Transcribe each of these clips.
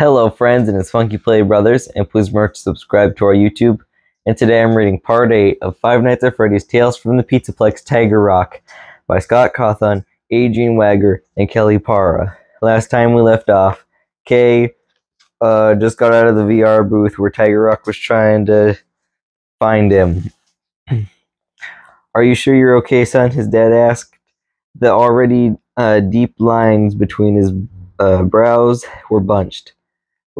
Hello, friends, and it's Funky Play Brothers, and please remember to subscribe to our YouTube. And today I'm reading part 8 of Five Nights at Freddy's Tales from the Pizzaplex Tiger Rock by Scott Cawthon, Adrian Wagger, and Kelly Parra. Last time we left off, Kay uh, just got out of the VR booth where Tiger Rock was trying to find him. Are you sure you're okay, son? His dad asked. The already uh, deep lines between his uh, brows were bunched.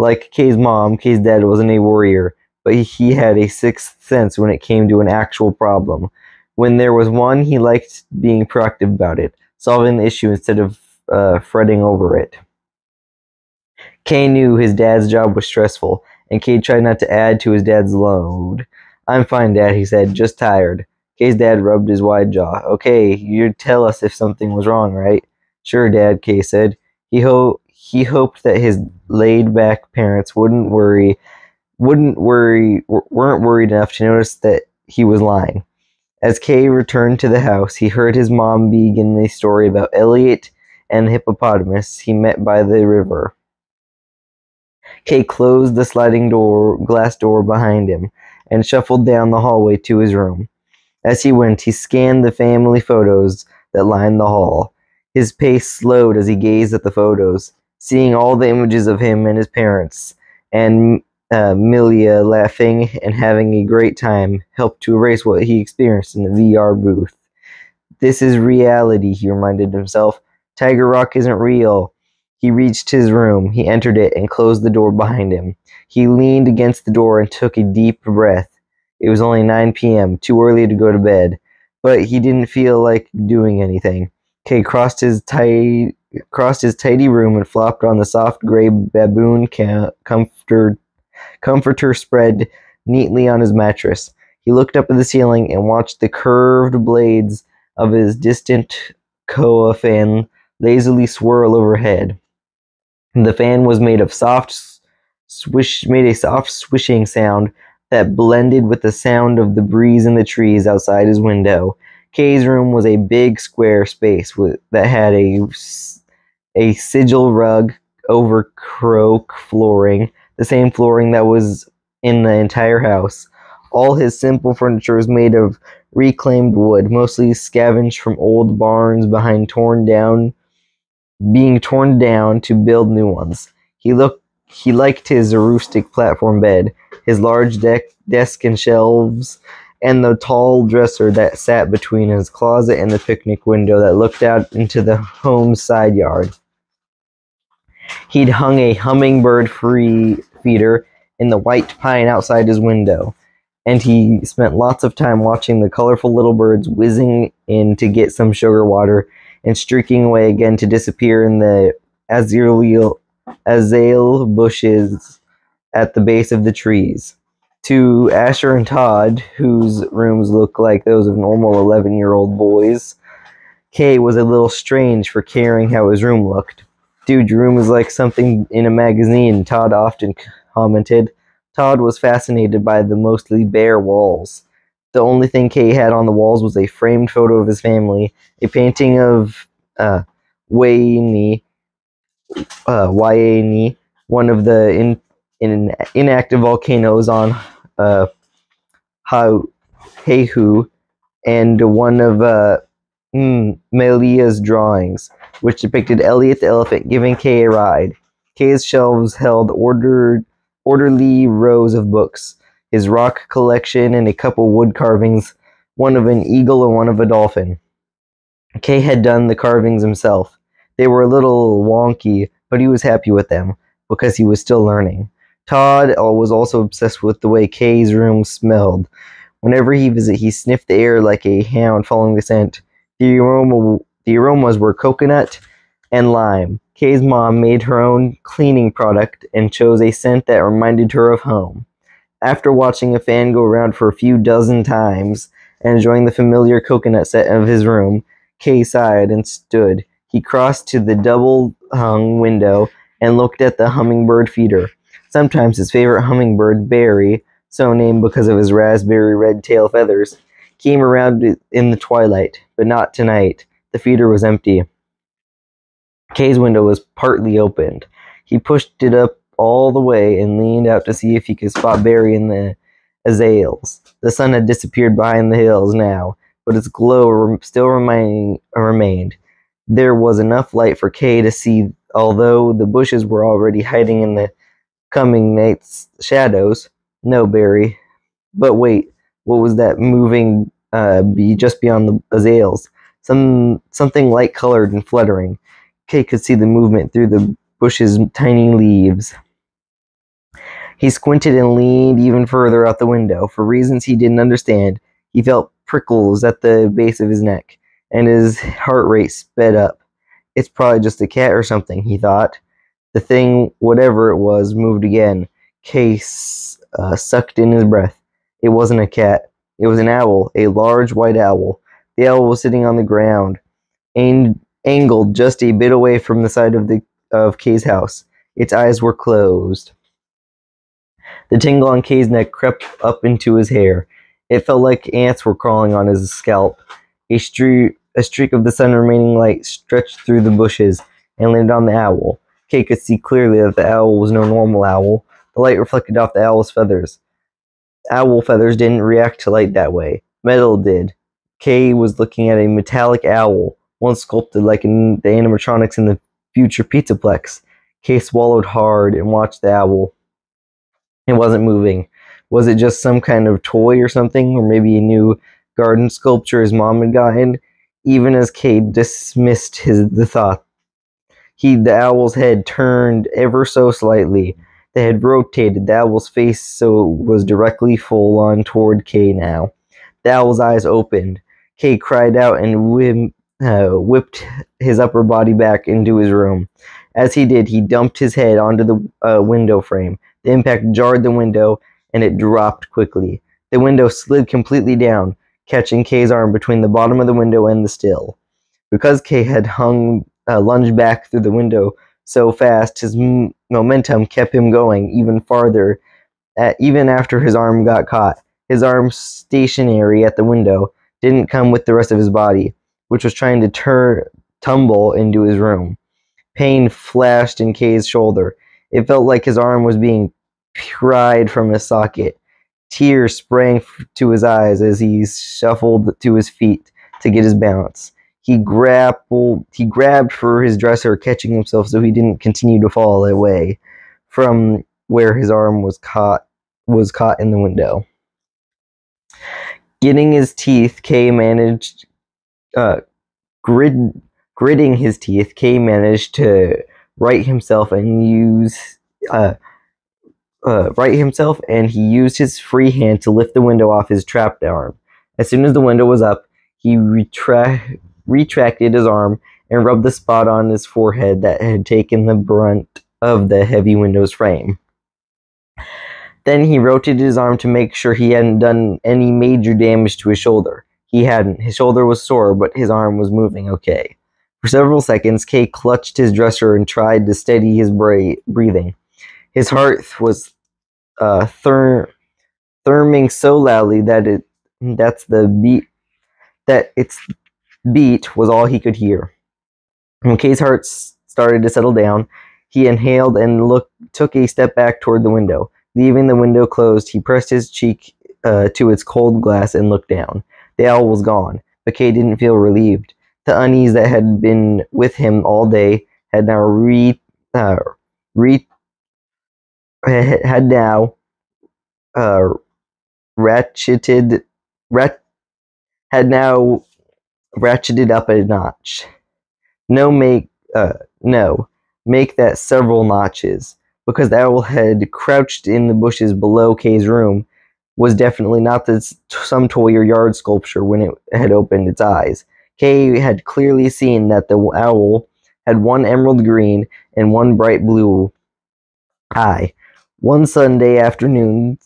Like Kay's mom, Kay's dad wasn't a warrior, but he had a sixth sense when it came to an actual problem. When there was one, he liked being proactive about it, solving the issue instead of uh, fretting over it. Kay knew his dad's job was stressful, and Kay tried not to add to his dad's load. I'm fine, Dad, he said, just tired. Kay's dad rubbed his wide jaw. Okay, you'd tell us if something was wrong, right? Sure, Dad, Kay said. He ho- he hoped that his laid-back parents wouldn't worry wouldn't worry weren't worried enough to notice that he was lying. As Kay returned to the house, he heard his mom begin a story about Elliot and the hippopotamus he met by the river. Kay closed the sliding door glass door behind him and shuffled down the hallway to his room. As he went, he scanned the family photos that lined the hall. His pace slowed as he gazed at the photos, seeing all the images of him and his parents, and uh, Milia laughing and having a great time helped to erase what he experienced in the VR booth. This is reality, he reminded himself. Tiger Rock isn't real. He reached his room. He entered it and closed the door behind him. He leaned against the door and took a deep breath. It was only 9 p.m., too early to go to bed, but he didn't feel like doing anything. Kay crossed his tight, crossed his tidy room and flopped on the soft gray baboon comforter, comforter spread neatly on his mattress. He looked up at the ceiling and watched the curved blades of his distant Koa fan lazily swirl overhead. The fan was made of soft swish made a soft swishing sound that blended with the sound of the breeze in the trees outside his window. Kay's room was a big square space with, that had a, a sisal rug over croak flooring, the same flooring that was in the entire house. All his simple furniture was made of reclaimed wood, mostly scavenged from old barns behind torn down being torn down to build new ones. He looked he liked his rustic platform bed, his large deck, desk and shelves, and the tall dresser that sat between his closet and the picnic window that looked out into the home side yard. He'd hung a hummingbird free feeder in the white pine outside his window, and he spent lots of time watching the colorful little birds whizzing in to get some sugar water and streaking away again to disappear in the azaleal, azale bushes at the base of the trees. To Asher and Todd, whose rooms looked like those of normal 11 year old boys, Kay was a little strange for caring how his room looked. Dude, your room is like something in a magazine, Todd often commented. Todd was fascinated by the mostly bare walls. The only thing Kay had on the walls was a framed photo of his family, a painting of uh, Wayne, uh, Wayne, one of the in, in inactive volcanoes on uh, Heihu, and one of uh, mm, Melia's drawings, which depicted Elliot the elephant giving Kay a ride. Kay's shelves held ordered, orderly rows of books his rock collection, and a couple wood carvings, one of an eagle and one of a dolphin. Kay had done the carvings himself. They were a little wonky, but he was happy with them because he was still learning. Todd was also obsessed with the way Kay's room smelled. Whenever he visited, he sniffed the air like a hound following the scent. The, aroma, the aromas were coconut and lime. Kay's mom made her own cleaning product and chose a scent that reminded her of home. After watching a fan go around for a few dozen times and enjoying the familiar coconut scent of his room, Kay sighed and stood. He crossed to the double hung window and looked at the hummingbird feeder. Sometimes his favorite hummingbird, Barry, so named because of his raspberry red tail feathers, came around in the twilight, but not tonight. The feeder was empty. Kay's window was partly opened. He pushed it up all the way and leaned out to see if he could spot Barry in the azaleas. The sun had disappeared behind the hills now, but its glow still remain, remained. There was enough light for Kay to see, although the bushes were already hiding in the coming night's shadows. No, Barry. But wait, what was that moving uh, be just beyond the azaleas? Some something light colored and fluttering. Kay could see the movement through the bush's tiny leaves. He squinted and leaned even further out the window. For reasons he didn't understand, he felt prickles at the base of his neck, and his heart rate sped up. It's probably just a cat or something, he thought. The thing, whatever it was, moved again. Case uh, sucked in his breath. It wasn't a cat. It was an owl, a large white owl. The owl was sitting on the ground, angled just a bit away from the side of the of Kay's house. Its eyes were closed. The tingle on Kay's neck crept up into his hair. It felt like ants were crawling on his scalp. A, a streak of the sun remaining light stretched through the bushes and landed on the owl. Kay could see clearly that the owl was no normal owl. The light reflected off the owl's feathers. Owl feathers didn't react to light that way. Metal did. Kay was looking at a metallic owl, one sculpted like in the animatronics in the future Pizzaplex. Kay swallowed hard and watched the owl. It wasn't moving. Was it just some kind of toy or something, or maybe a new garden sculpture his mom had gotten? Even as Kay dismissed his the thought, he the owl's head turned ever so slightly. The head rotated. The owl's face so it was directly full on toward Kay now. The owl's eyes opened. Kay cried out and whim, uh, whipped his upper body back into his room. As he did, he dumped his head onto the uh, window frame. The impact jarred the window, and it dropped quickly. The window slid completely down, catching Kay's arm between the bottom of the window and the sill. Because Kay had hung, uh, lunged back through the window so fast, his m- momentum kept him going even farther, at, even after his arm got caught. His arm stationary at the window didn't come with the rest of his body, which was trying to turn tumble into his room. Pain flashed in Kay's shoulder. It felt like his arm was being pried from his socket. Tears sprang to his eyes as he shuffled to his feet to get his balance. He grappled, he grabbed for his dresser, catching himself so he didn't continue to fall away from where his arm was caught was caught in the window. Getting his teeth, Kay managed uh, grid, gritting his teeth. Kay managed to right himself and use uh, uh, himself, and he used his free hand to lift the window off his trapped arm. As soon as the window was up, he retra- retracted his arm and rubbed the spot on his forehead that had taken the brunt of the heavy window's frame. Then he rotated his arm to make sure he hadn't done any major damage to his shoulder. He hadn't. His shoulder was sore, but his arm was moving okay. For several seconds, Kay clutched his dresser and tried to steady his bra- breathing. His heart was uh, thur- thurming so loudly that it that's the beat that its beat was all he could hear. When Kay's heart started to settle down, he inhaled and looked took a step back toward the window. Leaving the window closed, he pressed his cheek uh, to its cold glass and looked down. The owl was gone, but Kay didn't feel relieved. The unease that had been with him all day had now re, uh, re had now uh, ratcheted rat, had now ratcheted up a notch. No make uh, no make that several notches because the owl had crouched in the bushes below Kay's room was definitely not some toy or yard sculpture when it had opened its eyes. Kay had clearly seen that the owl had one emerald green and one bright blue eye. One Sunday afternoon,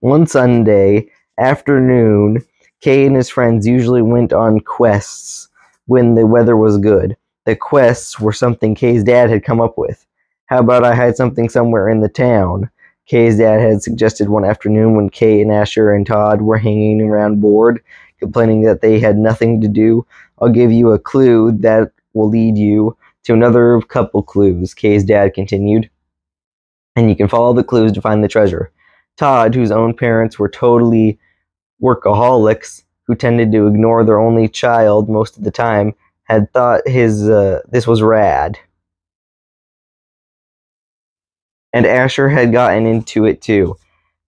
one Sunday afternoon, Kay and his friends usually went on quests when the weather was good. The quests were something Kay's dad had come up with. How about I hide something somewhere in the town? Kay's dad had suggested one afternoon when Kay and Asher and Todd were hanging around bored, complaining that they had nothing to do. I'll give you a clue that will lead you to another couple clues, Kay's dad continued. and you can follow the clues to find the treasure. Todd, whose own parents were totally workaholics who tended to ignore their only child most of the time, had thought his uh, this was rad. And Asher had gotten into it too.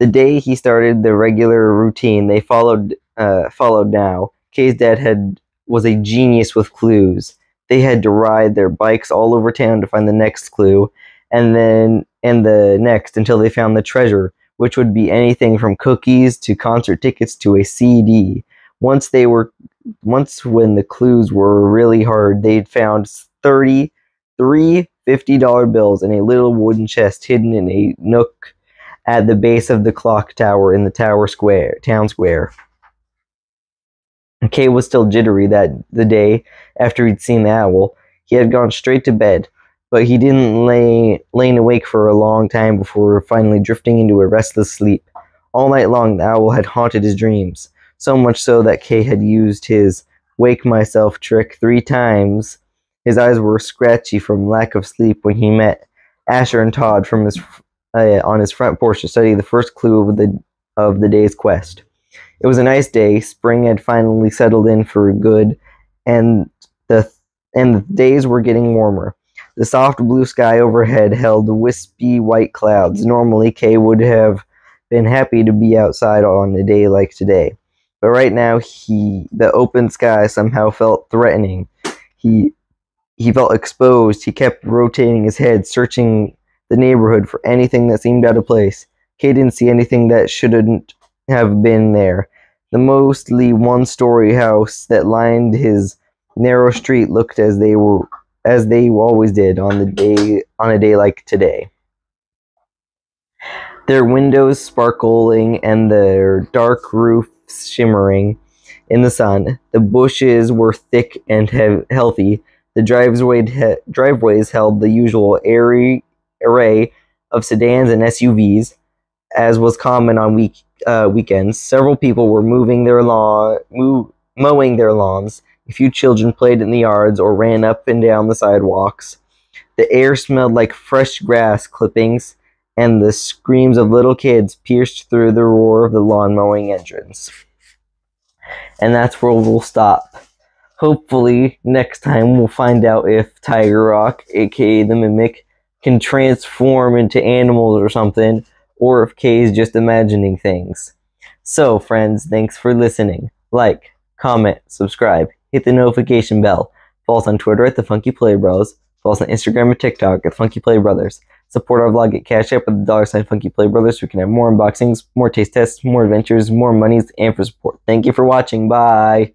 The day he started the regular routine they followed uh, followed now, Kay's dad had was a genius with clues. They had to ride their bikes all over town to find the next clue, and then and the next until they found the treasure, which would be anything from cookies to concert tickets to a CD. Once they were once when the clues were really hard, they'd found 33 $50 bills in a little wooden chest hidden in a nook at the base of the clock tower in the tower square, town square. Kay was still jittery that the day after he'd seen the owl. He had gone straight to bed, but he didn't lay laying awake for a long time before finally drifting into a restless sleep. All night long the owl had haunted his dreams, so much so that Kay had used his wake myself trick three times. His eyes were scratchy from lack of sleep when he met Asher and Todd from his uh, on his front porch to study the first clue of the of the day's quest. It was a nice day. Spring had finally settled in for good, and the and the days were getting warmer. The soft blue sky overhead held wispy white clouds. Normally, Kay would have been happy to be outside on a day like today, but right now, he the open sky somehow felt threatening. He he felt exposed. He kept rotating his head, searching the neighborhood for anything that seemed out of place. Kay didn't see anything that shouldn't have been there. The mostly one-story house that lined his narrow street looked as they were as they always did on the day on a day like today. Their windows sparkling and their dark roofs shimmering in the sun. The bushes were thick and he- healthy. The driveways held the usual airy array of sedans and SUVs, as was common on week uh, weekends. Several people were moving their lawn, mowing their lawns. A few children played in the yards or ran up and down the sidewalks. The air smelled like fresh grass clippings, and the screams of little kids pierced through the roar of the lawn mowing engines. And that's where we'll stop. Hopefully, next time we'll find out if Tiger Rock, aka the Mimic, can transform into animals or something, or if Kay is just imagining things. So, friends, thanks for listening. Like, comment, subscribe, hit the notification bell. Follow us on Twitter at the Funky Play Bros. Follow us on Instagram and TikTok at Funky Play Brothers. Support our vlog at Cash App with the dollar sign Funky Play Brothers so we can have more unboxings, more taste tests, more adventures, more monies, and for support. Thank you for watching. Bye.